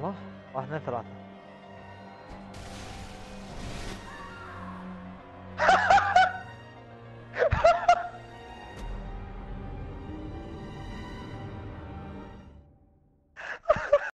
الله واحد اثنين ثلاثة.